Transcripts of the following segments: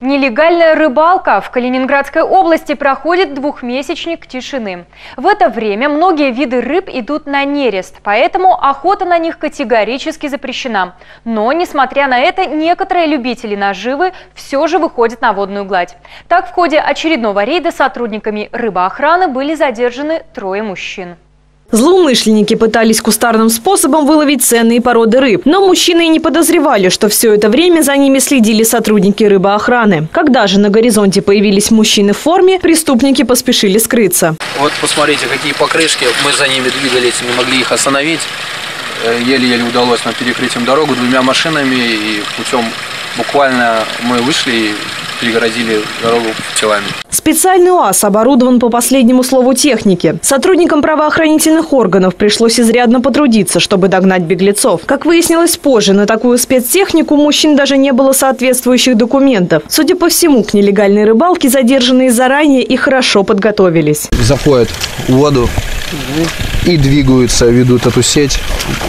Нелегальная рыбалка. В Калининградской области проходит двухмесячник тишины. В это время многие виды рыб идут на нерест, поэтому охота на них категорически запрещена. Но, несмотря на это, некоторые любители наживы все же выходят на водную гладь. Так, в ходе очередного рейда сотрудниками рыбоохраны были задержаны трое мужчин. Злоумышленники пытались кустарным способом выловить ценные породы рыб, но мужчины и не подозревали, что все это время за ними следили сотрудники рыбоохраны. Когда же на горизонте появились мужчины в форме, преступники поспешили скрыться. Вот посмотрите, какие покрышки, мы за ними двигались, не могли их остановить. Э, еле-еле удалось нам перекрыть им дорогу двумя машинами и путем буквально мы вышли и перегородили дорогу телами. Специальный УАЗ оборудован по последнему слову техники. Сотрудникам правоохранительных органов пришлось изрядно потрудиться, чтобы догнать беглецов. Как выяснилось позже, на такую спецтехнику мужчин даже не было соответствующих документов. Судя по всему, к нелегальной рыбалке задержанные заранее и хорошо подготовились. Заходят в воду и двигаются, ведут эту сеть.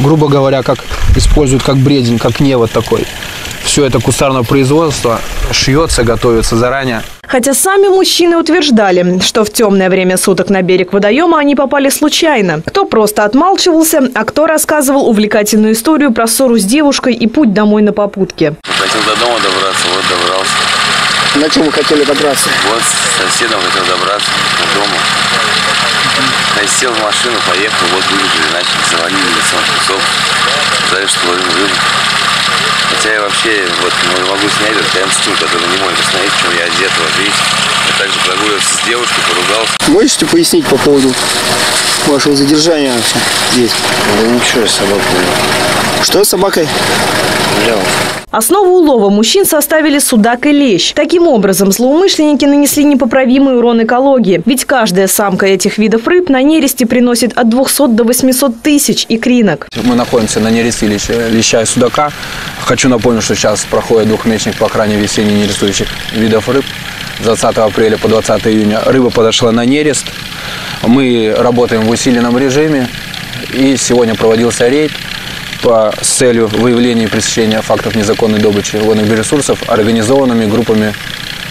Грубо говоря, как используют как бредень, как невод такой. Все это кустарное производство шьется, готовится заранее. Хотя сами мужчины утверждали, что в темное время суток на берег водоема они попали случайно. Кто просто отмалчивался, а кто рассказывал увлекательную историю про ссору с девушкой и путь домой на попутке. Хотел до дома добраться, вот добрался. На чем вы хотели добраться? Вот с соседом хотел добраться до дома. Я сел в машину, поехал, вот выбежали, начали в лицом часов. Сказали, что ловим рыбу. Хотя я вообще вот ну, могу снять этот костюм, который не мой. Посмотрите, в чем я одет, вот видите. Я также прогуливался с девушкой, поругался. Можете пояснить по поводу вашего задержания здесь? Ну ничего, с собакой. Что с собакой? Взял. Основу улова мужчин составили судак и лещ. Таким образом, злоумышленники нанесли непоправимый урон экологии. Ведь каждая самка этих видов рыб на нересте приносит от 200 до 800 тысяч икринок. Мы находимся на нересте леща, леща и судака. Хочу напомнить, что сейчас проходит двухмесячник по охране весенне нерестующих видов рыб. 20 апреля по 20 июня рыба подошла на нерест. Мы работаем в усиленном режиме. И сегодня проводился рейд по с целью выявления и пресечения фактов незаконной добычи водных ресурсов организованными группами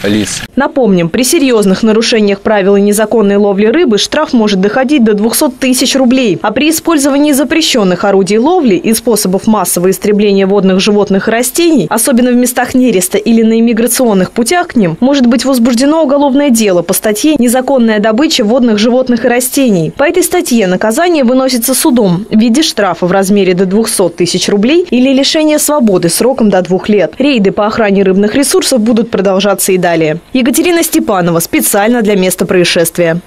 лиц. Напомним, при серьезных нарушениях правил и незаконной ловли рыбы штраф может доходить до 200 тысяч рублей. А при использовании запрещенных орудий ловли и способов массового истребления водных животных и растений, особенно в местах нереста или на иммиграционных путях к ним, может быть возбуждено уголовное дело по статье «Незаконная добыча водных животных и растений». По этой статье наказание выносится судом в виде штрафа в размере до 200 тысяч рублей или лишения свободы сроком до двух лет. Рейды по охране рыбных ресурсов будут продолжаться и далее далее. Екатерина Степанова специально для места происшествия.